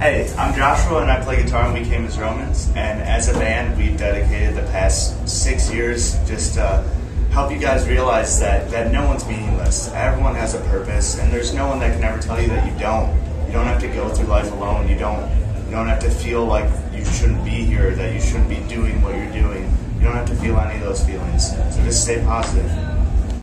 Hey, I'm Joshua and I play guitar and we came as Romans. And as a band, we've dedicated the past six years just to help you guys realize that, that no one's meaningless. Everyone has a purpose and there's no one that can ever tell you that you don't. You don't have to go through life alone. You don't you don't have to feel like you shouldn't be here, that you shouldn't be doing what you're doing. You don't have to feel any of those feelings. So just stay positive.